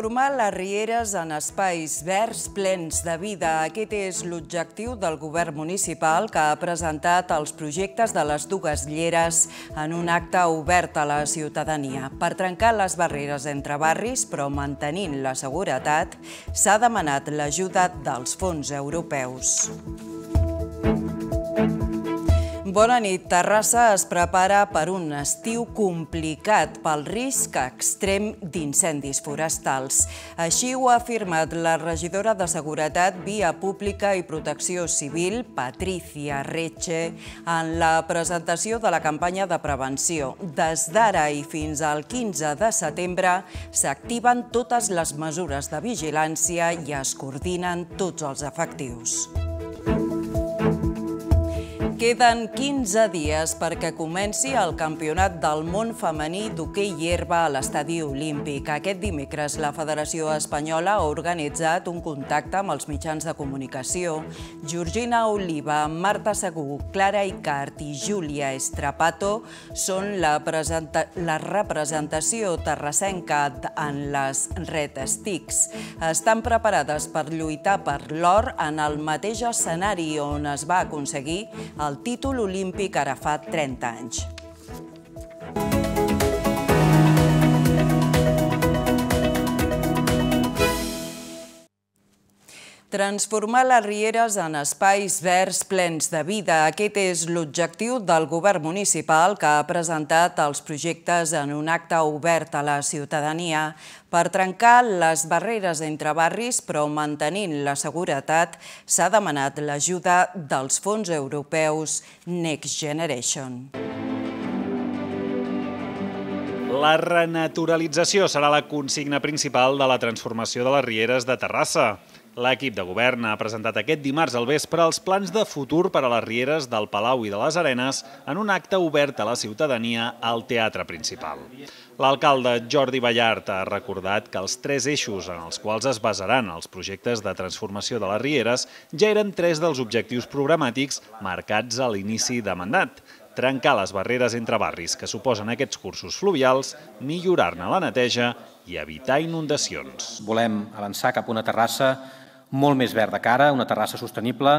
Transformar les rieres en espais verds plens de vida. Aquest és l'objectiu del govern municipal que ha presentat els projectes de les dues lleres en un acte obert a la ciutadania. Per trencar les barreres entre barris, però mantenint la seguretat, s'ha demanat l'ajuda dels fons europeus. Bona nit. Terrassa es prepara per un estiu complicat pel risc extrem d'incendis forestals. Així ho ha afirmat la regidora de Seguretat, Via Pública i Protecció Civil, Patricia Reche, en la presentació de la campanya de prevenció. Des d'ara i fins al 15 de setembre s'activen totes les mesures de vigilància i es coordinen tots els efectius. Queden 15 dies perquè comenci el Campionat del món femení d'hoquei herba a l'Estadi Olímpic. Aquest dimecres la Federació Espanyola ha organitzat un contacte amb els mitjans de comunicació. Georgina Oliva, Marta Segur, Clara Icart i Júlia Estrapato són la, la representació terrassenca en les Red Sticks. Estan preparades per lluitar per l'or en el mateix escenari on es va aconseguir el el títol olímpic ara fa 30 anys. Transformar les rieres en espais verds plens de vida. Aquest és l'objectiu del govern municipal que ha presentat els projectes en un acte obert a la ciutadania per trencar les barreres entre barris, però mantenint la seguretat, s'ha demanat l'ajuda dels fons europeus Next Generation. La renaturalització serà la consigna principal de la transformació de les rieres de Terrassa. L'equip de govern ha presentat aquest dimarts al vespre els plans de futur per a les rieres del Palau i de les Arenes en un acte obert a la ciutadania al teatre principal. L'alcalde Jordi Ballart ha recordat que els tres eixos en els quals es basaran els projectes de transformació de les rieres ja eren tres dels objectius programàtics marcats a l'inici de mandat, trencar les barreres entre barris que suposen aquests cursos fluvials, millorar-ne la neteja i evitar inundacions. Volem avançar cap a una terrassa molt més verda cara, una terrassa sostenible,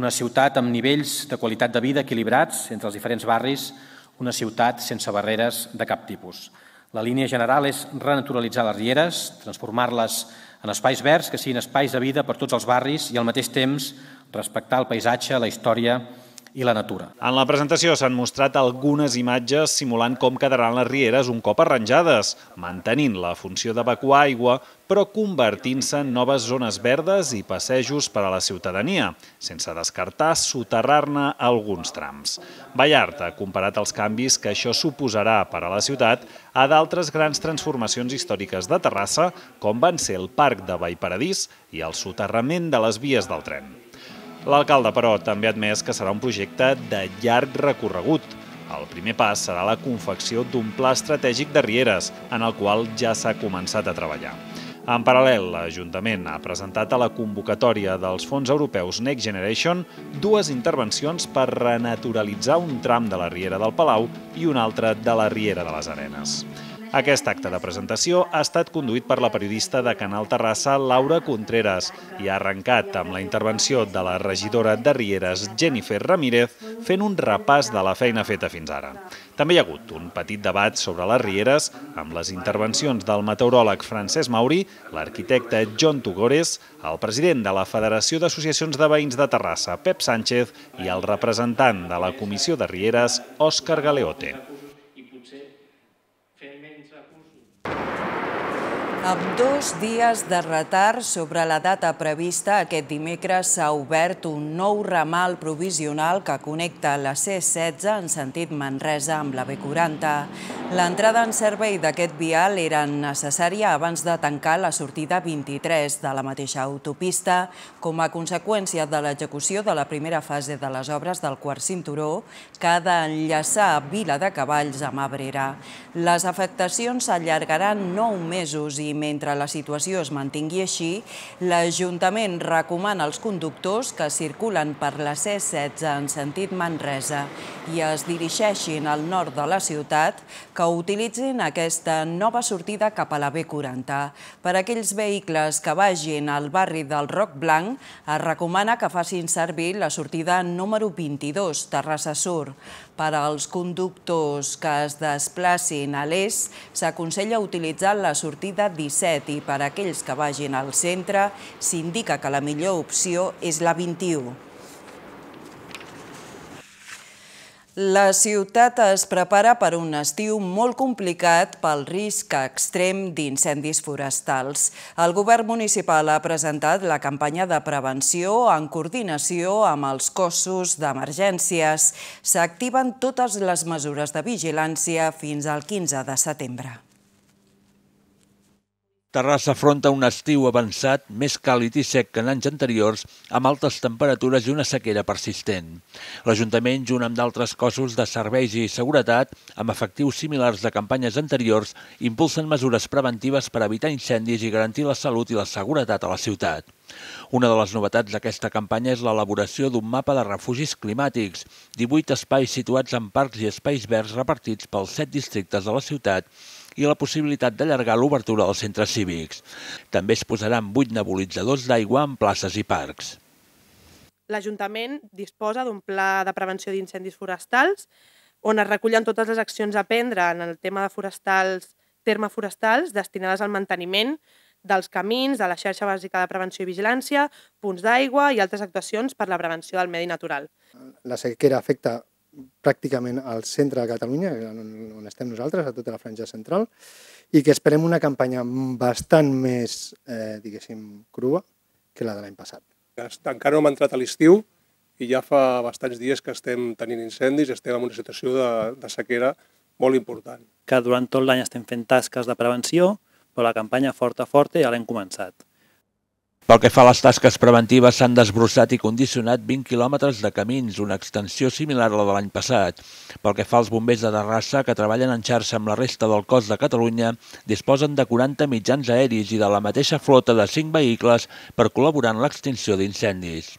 una ciutat amb nivells de qualitat de vida equilibrats entre els diferents barris, una ciutat sense barreres de cap tipus. La línia general és renaturalitzar les rieres, transformar-les en espais verds que siguin espais de vida per tots els barris i al mateix temps respectar el paisatge, la història i la natura. En la presentació s'han mostrat algunes imatges simulant com quedaran les rieres un cop arranjades, mantenint la funció d'evacuar aigua, però convertint-se en noves zones verdes i passejos per a la ciutadania, sense descartar soterrar-ne alguns trams. Ballart ha comparat els canvis que això suposarà per a la ciutat a d'altres grans transformacions històriques de Terrassa, com van ser el Parc de Vallparadís i el soterrament de les vies del tren. L'alcalde, però, també ha admès que serà un projecte de llarg recorregut. El primer pas serà la confecció d'un pla estratègic de Rieres, en el qual ja s'ha començat a treballar. En paral·lel, l'Ajuntament ha presentat a la convocatòria dels fons europeus Next Generation dues intervencions per renaturalitzar un tram de la Riera del Palau i un altre de la Riera de les Arenes. Aquest acte de presentació ha estat conduït per la periodista de Canal Terrassa, Laura Contreras, i ha arrencat amb la intervenció de la regidora de Rieres, Jennifer Ramírez, fent un repàs de la feina feta fins ara. També hi ha hagut un petit debat sobre les Rieres amb les intervencions del meteoròleg Francesc Mauri, l'arquitecte John Tugores, el president de la Federació d'Associacions de Veïns de Terrassa, Pep Sánchez, i el representant de la Comissió de Rieres, Òscar Galeote. Amb dos dies de retard sobre la data prevista, aquest dimecres s'ha obert un nou ramal provisional que connecta la C-16 en sentit Manresa amb la B-40. L'entrada en servei d'aquest vial era necessària abans de tancar la sortida 23 de la mateixa autopista com a conseqüència de l'execució de la primera fase de les obres del quart cinturó que ha d'enllaçar Vila de Cavalls amb Abrera. Les afectacions s'allargaran nou mesos i mentre la situació es mantingui així, l'Ajuntament recomana als conductors que circulen per la C-16 en sentit Manresa i es dirigeixin al nord de la ciutat que utilitzin aquesta nova sortida cap a la B40. Per aquells vehicles que vagin al barri del Roc Blanc, es recomana que facin servir la sortida número 22, Terrassa Sur. Per als conductors que es desplacin a l'est, s'aconsella utilitzar la sortida 17 i per a aquells que vagin al centre s'indica que la millor opció és la 21. La ciutat es prepara per un estiu molt complicat pel risc extrem d'incendis forestals. El govern municipal ha presentat la campanya de prevenció en coordinació amb els cossos d'emergències. S'activen totes les mesures de vigilància fins al 15 de setembre. Terrassa afronta un estiu avançat, més càlid i sec que en anys anteriors, amb altes temperatures i una sequera persistent. L'Ajuntament, junt amb d'altres cossos de serveis i seguretat, amb efectius similars de campanyes anteriors, impulsen mesures preventives per evitar incendis i garantir la salut i la seguretat a la ciutat. Una de les novetats d'aquesta campanya és l'elaboració d'un mapa de refugis climàtics, 18 espais situats en parcs i espais verds repartits pels set districtes de la ciutat i la possibilitat d'allargar l'obertura dels centres cívics. També es posaran vuit nebulitzadors d'aigua en places i parcs. L'Ajuntament disposa d'un pla de prevenció d'incendis forestals on es recullen totes les accions a prendre en el tema de forestals, terme forestals destinades al manteniment dels camins, de la xarxa bàsica de prevenció i vigilància, punts d'aigua i altres actuacions per la prevenció del medi natural. La sequera afecta pràcticament al centre de Catalunya, on estem nosaltres, a tota la franja central, i que esperem una campanya bastant més, eh, diguéssim, crua que la de l'any passat. Encara no hem entrat a l'estiu i ja fa bastants dies que estem tenint incendis, estem en una situació de, de sequera molt important. Que durant tot l'any estem fent tasques de prevenció, però la campanya forta forta ja l'hem començat. Pel que fa a les tasques preventives, s'han desbrossat i condicionat 20 quilòmetres de camins, una extensió similar a la de l'any passat. Pel que fa als bombers de Terrassa, que treballen en xarxa amb la resta del cos de Catalunya, disposen de 40 mitjans aeris i de la mateixa flota de 5 vehicles per col·laborar en l'extinció d'incendis.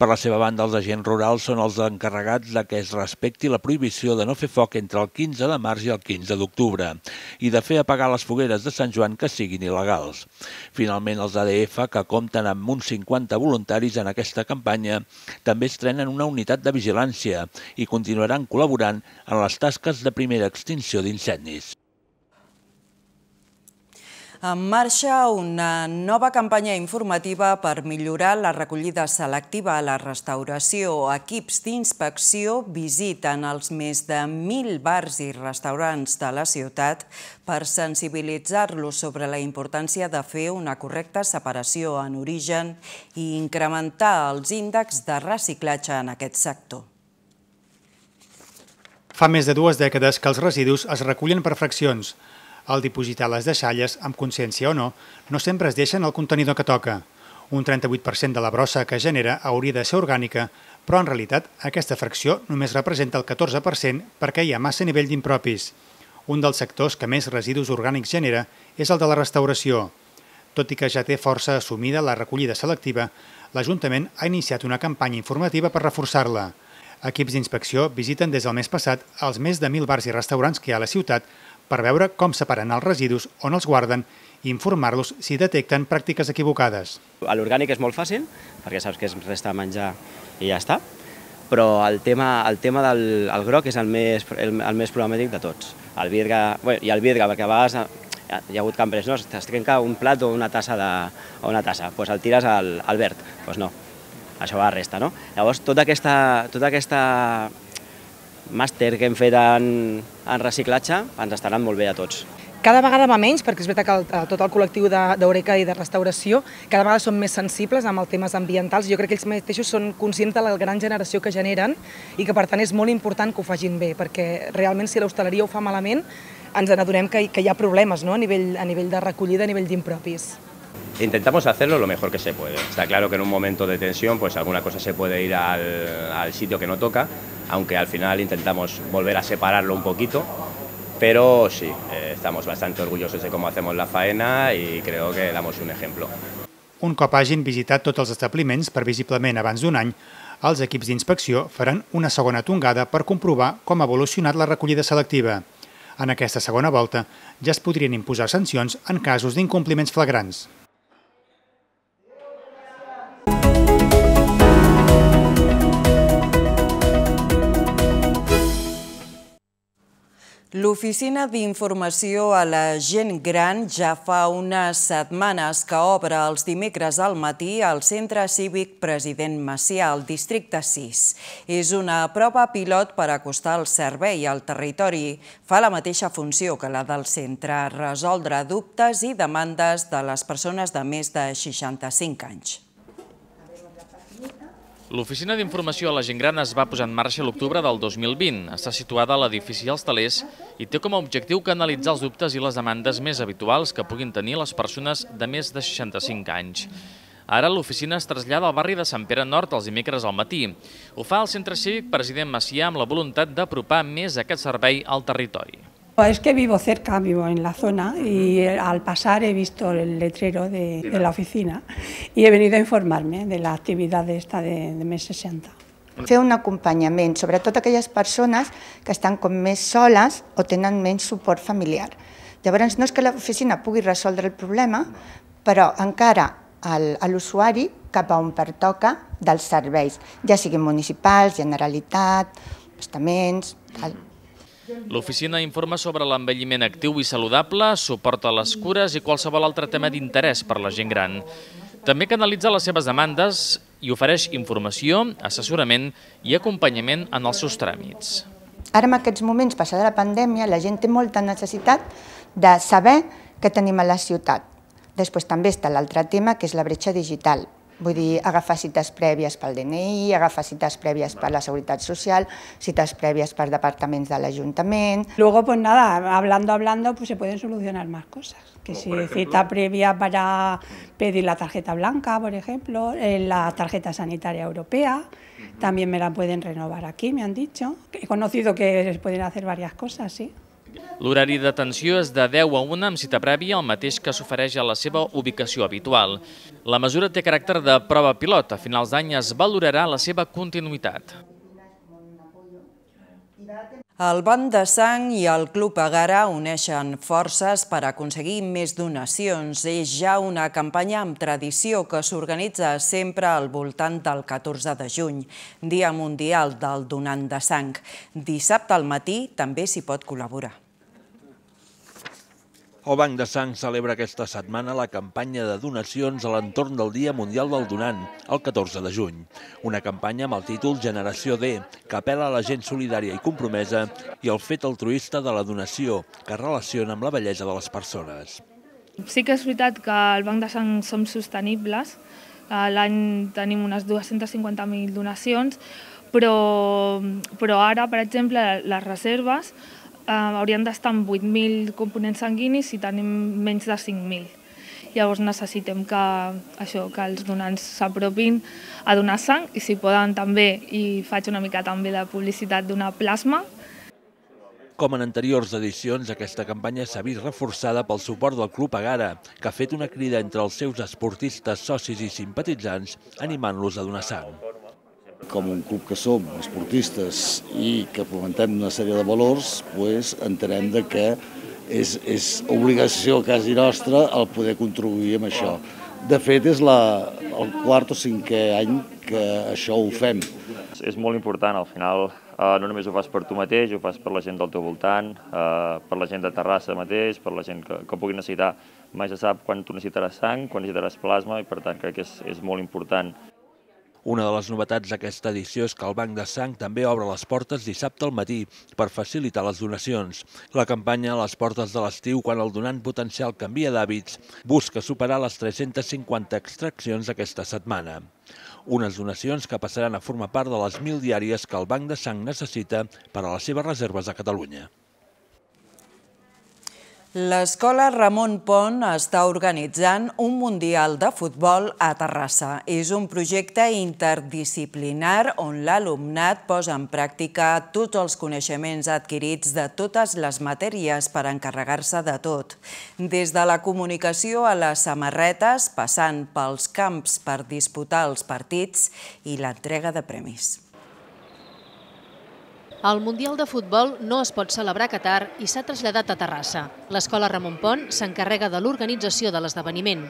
Per la seva banda, els agents rurals són els encarregats de que es respecti la prohibició de no fer foc entre el 15 de març i el 15 d'octubre i de fer apagar les fogueres de Sant Joan que siguin il·legals. Finalment, els ADF, que compten amb uns 50 voluntaris en aquesta campanya, també estrenen una unitat de vigilància i continuaran col·laborant en les tasques de primera extinció d'incendis. En marxa una nova campanya informativa per millorar la recollida selectiva a la restauració. Equips d'inspecció visiten els més de 1.000 bars i restaurants de la ciutat per sensibilitzar-los sobre la importància de fer una correcta separació en origen i incrementar els índexs de reciclatge en aquest sector. Fa més de dues dècades que els residus es recullen per fraccions, al dipositar les deixalles, amb consciència o no, no sempre es deixen el contenidor que toca. Un 38% de la brossa que genera hauria de ser orgànica, però en realitat aquesta fracció només representa el 14% perquè hi ha massa nivell d'impropis. Un dels sectors que més residus orgànics genera és el de la restauració. Tot i que ja té força assumida la recollida selectiva, l'Ajuntament ha iniciat una campanya informativa per reforçar-la. Equips d'inspecció visiten des del mes passat els més de 1.000 bars i restaurants que hi ha a la ciutat per veure com separen els residus, on els guarden i informar-los si detecten pràctiques equivocades. L'orgànic és molt fàcil, perquè saps que és resta monjar i ja està, però el tema, el tema del el groc és el més, el, el més problemàtic de tots. El virga, bueno, i el virga, perquè a vegades hi ha hagut cambres, no? Es trenca un plat o una tassa, de, o una tassa, doncs el tires al, al verd, doncs no, això va a resta, no? Llavors, tota aquesta, tota aquesta màster que hem fet en, en reciclatge ens estaran molt bé a tots. Cada vegada va menys, perquè és veritat que el, eh, tot el col·lectiu d'Eureka i de restauració cada vegada són més sensibles amb els temes ambientals. Jo crec que ells mateixos són conscients de la gran generació que generen i que per tant és molt important que ho facin bé, perquè realment si l'hostaleria ho fa malament ens n'adonem que, que hi ha problemes no? a, nivell, a nivell de recollida, a nivell d'impropis. Intentamos hacerlo lo mejor que se puede. Está claro que en un momento de tensión pues alguna cosa se puede ir al, al sitio que no toca, aunque al final intentamos volver a separarlo un poquito Pero sí, eh, estamos bastante orgullosos de cómo hacemos la faena y creo que damos un ejemplo. Un cop hagin visitat tots els establiments previsiblement abans d'un any, els equips d'inspecció faran una segona tongada per comprovar com ha evolucionat la recollida selectiva. En aquesta segona volta ja es podrien imposar sancions en casos d'incompliments flagrants. L'Oficina d'Informació a la Gent Gran ja fa unes setmanes que obre els dimecres al matí al Centre Cívic President Macià, al districte 6. És una prova pilot per acostar el servei al territori. Fa la mateixa funció que la del centre, resoldre dubtes i demandes de les persones de més de 65 anys. L'Oficina d'Informació a la Gent Gran es va posar en marxa l'octubre del 2020. Està situada a l'edifici Els Talers i té com a objectiu canalitzar els dubtes i les demandes més habituals que puguin tenir les persones de més de 65 anys. Ara l'oficina es trasllada al barri de Sant Pere Nord els dimecres al matí. Ho fa el Centre Cívic President Macià amb la voluntat d'apropar més aquest servei al territori. Es que vivo cerca, vivo en la zona y al pasar he visto el letrero de, de la oficina y he venido a informarme de la actividad de esta de, de mes 60. Fer un acompanyament, sobretot aquelles persones que estan com més soles o tenen menys suport familiar. Llavors, no és que l'oficina pugui resoldre el problema, però encara al, a l'usuari cap a on pertoca dels serveis, ja siguin municipals, Generalitat, estaments, tal. L'oficina informa sobre l'envelliment actiu i saludable, suporta les cures i qualsevol altre tema d'interès per la gent gran. També canalitza les seves demandes i ofereix informació, assessorament i acompanyament en els seus tràmits. Ara, en aquests moments, passada la pandèmia, la gent té molta necessitat de saber què tenim a la ciutat. Després també està l'altre tema, que és la bretxa digital. Vull dir, agafar cites prèvies pel DNI, agafar cites prèvies per la Seguretat Social, cites prèvies per departaments de l'Ajuntament. Luego, pues nada, hablando, hablando, pues se pueden solucionar más cosas. Que si cita previa para pedir la tarjeta blanca, por ejemplo, eh, la tarjeta sanitaria europea, también me la pueden renovar aquí, me han dicho. He conocido que se pueden hacer varias cosas, sí. L'horari d'atenció és de 10 a 1 amb cita prèvia, el mateix que s'ofereix a la seva ubicació habitual. La mesura té caràcter de prova pilot. A finals d'any es valorarà la seva continuïtat. El Banc de Sang i el Club Agara uneixen forces per aconseguir més donacions. És ja una campanya amb tradició que s'organitza sempre al voltant del 14 de juny, Dia Mundial del Donant de Sang. Dissabte al matí també s'hi pot col·laborar. El Banc de Sang celebra aquesta setmana la campanya de donacions a l'entorn del Dia Mundial del Donant, el 14 de juny. Una campanya amb el títol Generació D, que apela a la gent solidària i compromesa i el fet altruista de la donació, que relaciona amb la bellesa de les persones. Sí que és veritat que al Banc de Sang som sostenibles, l'any tenim unes 250.000 donacions, però, però ara, per exemple, les reserves eh, haurien d'estar amb 8.000 components sanguinis i tenim menys de 5.000. Llavors necessitem que, això, que els donants s'apropin a donar sang i si poden també, i faig una mica també de publicitat, donar plasma. Com en anteriors edicions, aquesta campanya s'ha vist reforçada pel suport del Club Agara, que ha fet una crida entre els seus esportistes, socis i simpatitzants, animant-los a donar sang com un club que som, esportistes, i que fomentem una sèrie de valors, pues, entenem de que és, és obligació quasi nostra el poder contribuir amb això. De fet, és la, el quart o cinquè any que això ho fem. És molt important, al final eh, no només ho fas per tu mateix, ho fas per la gent del teu voltant, eh, per la gent de Terrassa mateix, per la gent que, que pugui necessitar. Mai se sap quan tu necessitaràs sang, quan necessitaràs plasma, i per tant crec que és, és molt important una de les novetats d'aquesta edició és que el Banc de Sang també obre les portes dissabte al matí per facilitar les donacions. La campanya a les portes de l'estiu, quan el donant potencial canvia d'hàbits, busca superar les 350 extraccions aquesta setmana. Unes donacions que passaran a formar part de les 1.000 diàries que el Banc de Sang necessita per a les seves reserves a Catalunya. L'escola Ramon Pont està organitzant un Mundial de Futbol a Terrassa. És un projecte interdisciplinar on l'alumnat posa en pràctica tots els coneixements adquirits de totes les matèries per encarregar-se de tot. Des de la comunicació a les samarretes, passant pels camps per disputar els partits i l'entrega de premis. El Mundial de Futbol no es pot celebrar a Qatar i s'ha traslladat a Terrassa. L'Escola Ramon Pont s'encarrega de l'organització de l'esdeveniment.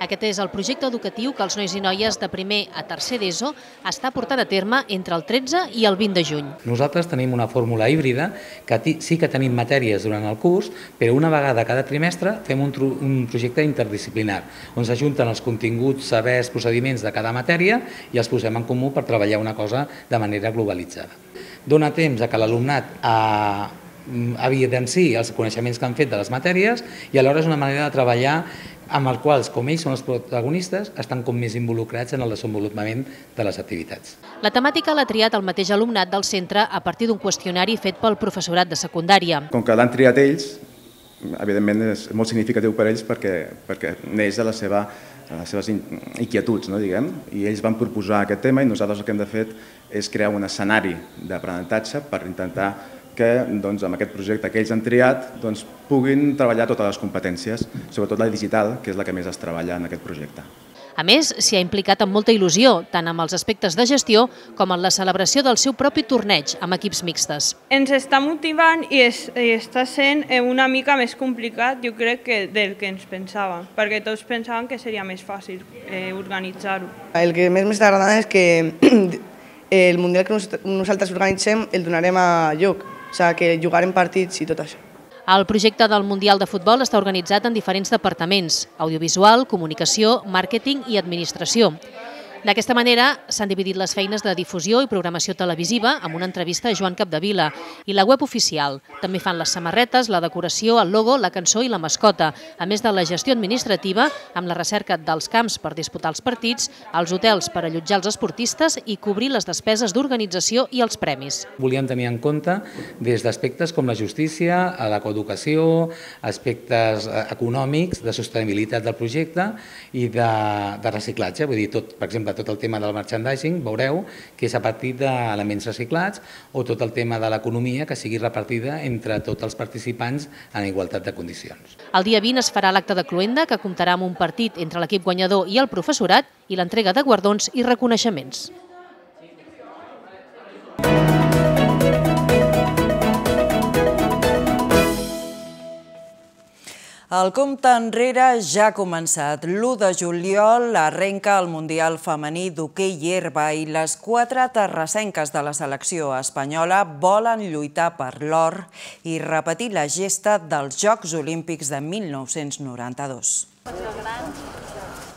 Aquest és el projecte educatiu que els nois i noies de primer a tercer d'ESO està portant a terme entre el 13 i el 20 de juny. Nosaltres tenim una fórmula híbrida que sí que tenim matèries durant el curs, però una vegada cada trimestre fem un, un projecte interdisciplinar, on s'ajunten els continguts, sabers, procediments de cada matèria i els posem en comú per treballar una cosa de manera globalitzada dona temps a que l'alumnat evidenciï els coneixements que han fet de les matèries i alhora és una manera de treballar amb els quals, com ells són els protagonistes, estan com més involucrats en el desenvolupament de les activitats. La temàtica l'ha triat el mateix alumnat del centre a partir d'un qüestionari fet pel professorat de secundària. Com que l'han triat ells, evidentment és molt significatiu per ells perquè, perquè neix de la seva les seves inquietuds, no, diguem, i ells van proposar aquest tema i nosaltres el que hem de fer és crear un escenari d'aprenentatge per intentar que doncs, amb aquest projecte que ells han triat doncs, puguin treballar totes les competències, sobretot la digital, que és la que més es treballa en aquest projecte. A més, s'hi ha implicat amb molta il·lusió, tant amb els aspectes de gestió com en la celebració del seu propi torneig amb equips mixtes. Ens està motivant i, és, i està sent eh, una mica més complicat, jo crec, que del que ens pensàvem, perquè tots pensaven que seria més fàcil eh, organitzar-ho. El que més m'està agradant és que el Mundial que nosaltres organitzem el donarem a lloc, o sigui, que jugarem partits i tot això. El projecte del Mundial de Futbol està organitzat en diferents departaments, audiovisual, comunicació, màrqueting i administració. D'aquesta manera s'han dividit les feines de difusió i programació televisiva amb una entrevista a Joan Capdevila i la web oficial. També fan les samarretes, la decoració, el logo, la cançó i la mascota, a més de la gestió administrativa amb la recerca dels camps per disputar els partits, els hotels per allotjar els esportistes i cobrir les despeses d'organització i els premis. Volíem tenir en compte des d'aspectes com la justícia, la coeducació, aspectes eh, econòmics, de sostenibilitat del projecte i de, de reciclatge, vull dir, tot, per exemple, tot el tema del merchandising, veureu que és a partir d'elements reciclats o tot el tema de l'economia que sigui repartida entre tots els participants en igualtat de condicions. El dia 20 es farà l'acte de Cluenda que comptarà amb un partit entre l'equip guanyador i el professorat i l'entrega de guardons i reconeixements. El compte enrere ja ha començat. L'1 de juliol arrenca el Mundial Femení d'hoquei herba i les quatre terrassenques de la selecció espanyola volen lluitar per l'or i repetir la gesta dels Jocs Olímpics de 1992.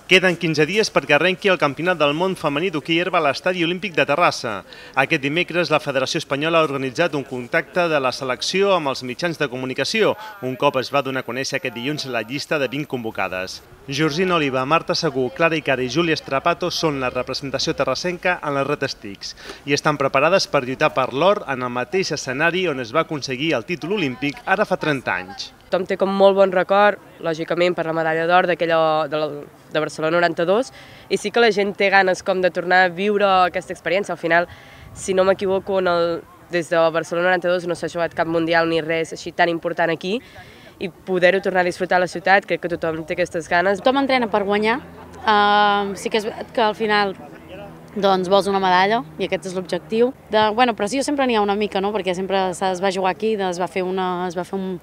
Queden 15 dies perquè arrenqui el Campionat del Món femení d'hoquei herba a l'Estadi Olímpic de Terrassa. Aquest dimecres la Federació Espanyola ha organitzat un contacte de la selecció amb els mitjans de comunicació, un cop es va donar a conèixer aquest dilluns la llista de 20 convocades. Georgina Oliva, Marta Segur, Clara Icara i Júlia Estrapato són la representació terrassenca en les retestics i estan preparades per lluitar per l'or en el mateix escenari on es va aconseguir el títol olímpic ara fa 30 anys. Tothom té com molt bon record, lògicament, per la medalla d'or d'aquella de, de Barcelona 92, i sí que la gent té ganes com de tornar a viure aquesta experiència. Al final, si no m'equivoco, des de Barcelona 92 no s'ha jugat cap mundial ni res així tan important aquí, i poder-ho tornar a disfrutar a la ciutat, crec que tothom té aquestes ganes. Tothom entrena per guanyar, uh, sí que és que al final doncs vols una medalla i aquest és l'objectiu. Bueno, però sí, sempre n'hi ha una mica, no? perquè sempre es va jugar aquí, es va fer, una, es va fer un,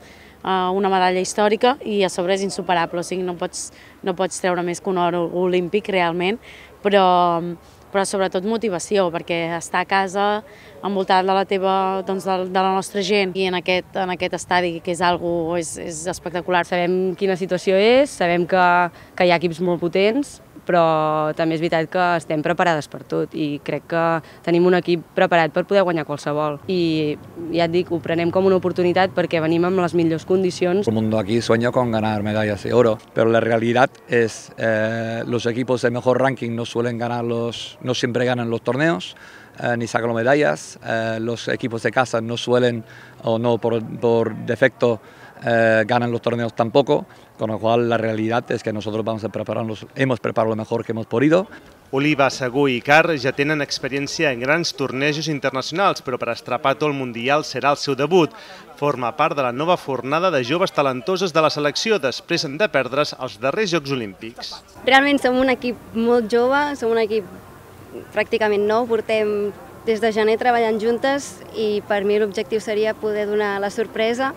una medalla històrica i a sobre és insuperable, o sigui, no pots, no pots treure més que un or olímpic realment, però, però sobretot motivació, perquè estar a casa envoltat de la teva, doncs, de, de la nostra gent i en aquest, en aquest estadi que és algo és, és espectacular. Sabem quina situació és, sabem que, que hi ha equips molt potents, però també és veritat que estem preparades per tot i crec que tenim un equip preparat per poder guanyar qualsevol. I ja et dic, ho prenem com una oportunitat perquè venim amb les millors condicions. El mundo aquí sueña con ganar medallas de oro, pero la realidad es eh, los equipos de mejor ranking no suelen ganar los, no siempre ganan los torneos, eh, ni sacan medallas. Eh, los equipos de casa no suelen, o no por, por defecto, eh, ganan los torneos tampoco, con lo cual la realidad es que nosotros vamos a prepararnos, hemos preparado lo mejor que hemos podido. Oliva, Segur i Car ja tenen experiència en grans tornejos internacionals, però per estrapar tot el Mundial serà el seu debut. Forma part de la nova fornada de joves talentoses de la selecció després de perdre's els darrers Jocs Olímpics. Realment som un equip molt jove, som un equip pràcticament nou, portem des de gener treballant juntes i per mi l'objectiu seria poder donar la sorpresa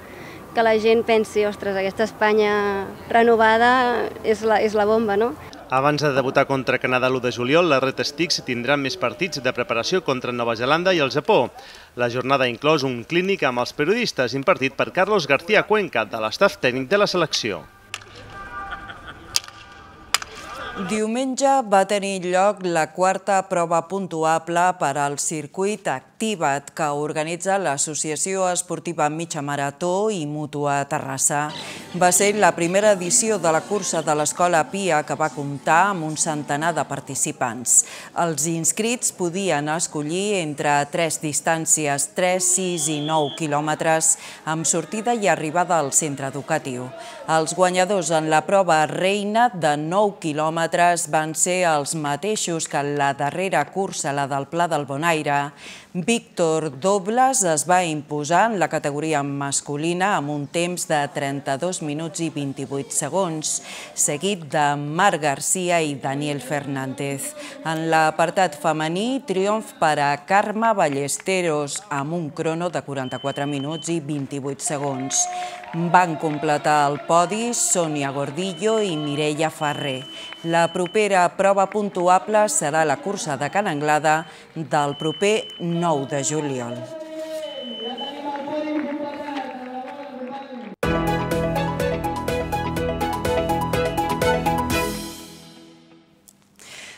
que la gent pensi, ostres, aquesta Espanya renovada és la, és la bomba, no? Abans de debutar contra Canadà l'1 de juliol, la Red Sticks tindran més partits de preparació contra Nova Zelanda i el Japó. La jornada ha inclòs un clínic amb els periodistes impartit per Carlos García Cuenca, de l'estaf tècnic de la selecció. Diumenge va tenir lloc la quarta prova puntuable per al circuit Activa't que organitza l'Associació Esportiva Mitja Marató i Mútua Terrassa. Va ser la primera edició de la cursa de l'Escola Pia que va comptar amb un centenar de participants. Els inscrits podien escollir entre tres distàncies, 3, 6 i 9 quilòmetres, amb sortida i arribada al centre educatiu. Els guanyadors en la prova reina de 9 quilòmetres van ser els mateixos que en la darrera cursa, la del Pla del Bonaire, Víctor Dobles es va imposar en la categoria masculina amb un temps de 32 minuts i 28 segons, seguit de Marc Garcia i Daniel Fernández. En l'apartat femení, triomf per a Carme Ballesteros amb un crono de 44 minuts i 28 segons. Van completar el podi Sònia Gordillo i Mireia Ferrer. La propera prova puntuable serà la cursa de Can Anglada del proper 9 de juliol.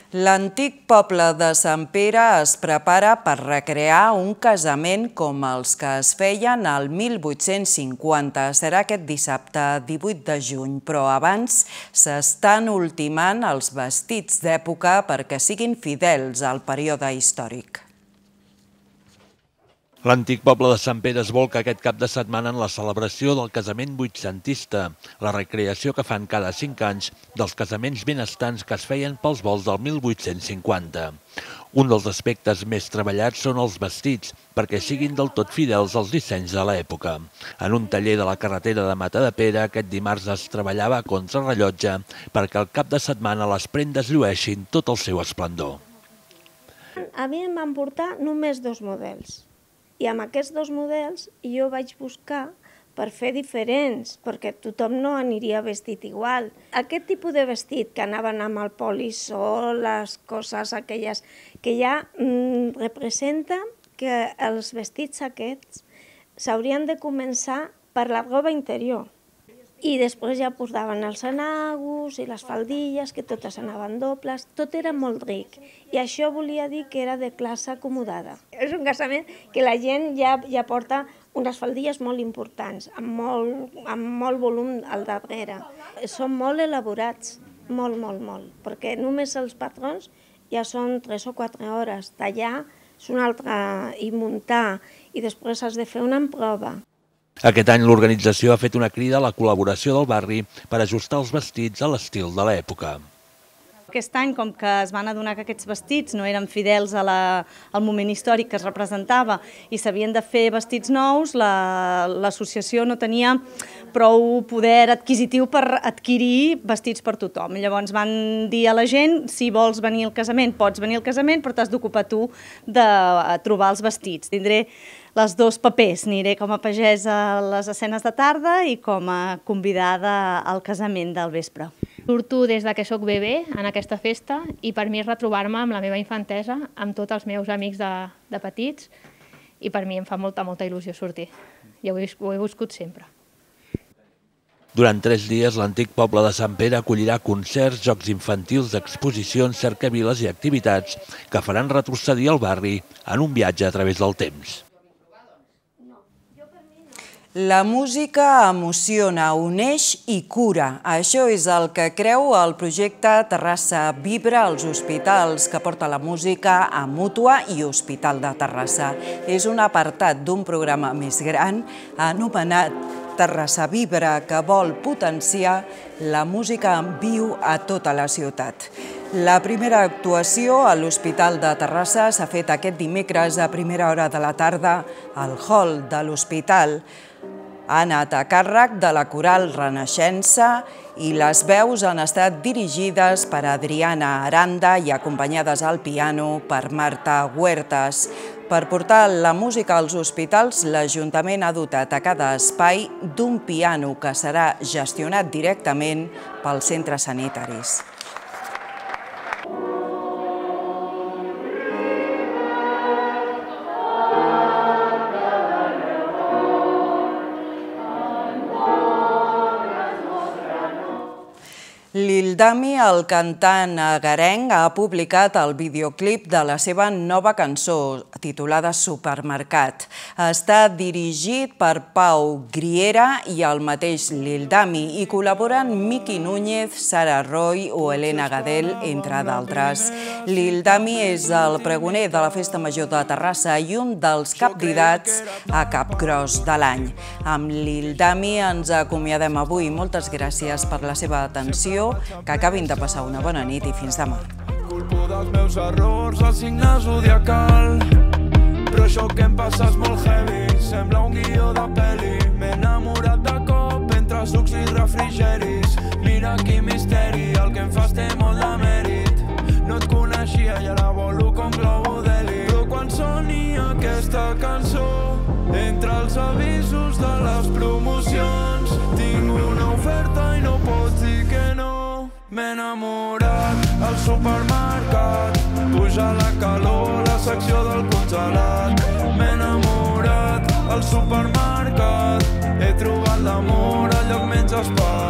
L'antic poble de Sant Pere es prepara per recrear un casament com els que es feien al 1850. Serà aquest dissabte 18 de juny, però abans s'estan ultimant els vestits d'època perquè siguin fidels al període històric. L'antic poble de Sant Pere es volca aquest cap de setmana en la celebració del casament vuitcentista, la recreació que fan cada cinc anys dels casaments benestants que es feien pels vols del 1850. Un dels aspectes més treballats són els vestits, perquè siguin del tot fidels als dissenys de l'època. En un taller de la carretera de Mata de Pere, aquest dimarts es treballava a contrarrellotge perquè al cap de setmana les prendes llueixin tot el seu esplendor. A mi em van portar només dos models i amb aquests dos models jo vaig buscar per fer diferents, perquè tothom no aniria vestit igual. Aquest tipus de vestit que anaven amb el polissó, les coses aquelles, que ja mm, representa que els vestits aquests s'haurien de començar per la roba interior i després ja posaven els anagos i les faldilles, que totes anaven dobles, tot era molt ric. I això volia dir que era de classe acomodada. És un casament que la gent ja, ja porta unes faldilles molt importants, amb molt, amb molt volum al darrere. Són molt elaborats, molt, molt, molt, perquè només els patrons ja són 3 o 4 hores. Tallar és una altra, i muntar, i després has de fer una prova. Aquest any l'organització ha fet una crida a la col·laboració del barri per ajustar els vestits a l'estil de l'època. Aquest any, com que es van adonar que aquests vestits no eren fidels a la, al moment històric que es representava i s'havien de fer vestits nous, l'associació la, no tenia prou poder adquisitiu per adquirir vestits per tothom. Llavors van dir a la gent, si vols venir al casament, pots venir al casament, però t'has d'ocupar tu de trobar els vestits. Tindré les dos papers. Aniré com a pagesa a les escenes de tarda i com a convidada al casament del vespre. Surto des de que sóc bebè en aquesta festa i per mi és retrobar-me amb la meva infantesa, amb tots els meus amics de, de petits i per mi em fa molta, molta il·lusió sortir. I ho he, ho he buscut sempre. Durant tres dies, l'antic poble de Sant Pere acollirà concerts, jocs infantils, exposicions, cercaviles i activitats que faran retrocedir el barri en un viatge a través del temps. La música emociona, uneix i cura. Això és el que creu el projecte Terrassa Vibra als hospitals, que porta la música a Mútua i Hospital de Terrassa. És un apartat d'un programa més gran anomenat Terrassa Vibra, que vol potenciar la música en viu a tota la ciutat. La primera actuació a l'Hospital de Terrassa s'ha fet aquest dimecres a primera hora de la tarda al hall de l'hospital ha anat a càrrec de la coral Renaixença i les veus han estat dirigides per Adriana Aranda i acompanyades al piano per Marta Huertas. Per portar la música als hospitals, l'Ajuntament ha dotat a cada espai d'un piano que serà gestionat directament pels centres sanitaris. Lil Dami, el cantant agarenc, ha publicat el videoclip de la seva nova cançó, titulada Supermercat. Està dirigit per Pau Griera i el mateix Lil Dami i col·laboren Miqui Núñez, Sara Roy o Helena Gadel, entre d'altres. Lil Dami és el pregoner de la Festa Major de Terrassa i un dels capdidats a Cap Gros de l'any. Amb Lil Dami ens acomiadem avui. Moltes gràcies per la seva atenció que acabin de passar una bona nit i fins demà. Culpo dels meus errors, el signe zodiacal. Però això que em passa és molt heavy. Sembla un guió de pel·li. M'he enamorat de cop entre sucs i refrigeris. Mira quin misteri, el que em fas té molt de mèrit. No et coneixia i ara volo com globo d'heli. Però quan soni aquesta cançó entre els avisos de les promocions M'he enamorat al supermercat. Puja la calor, la secció del congelat. M'he enamorat al supermercat. He trobat l'amor al lloc menys esperat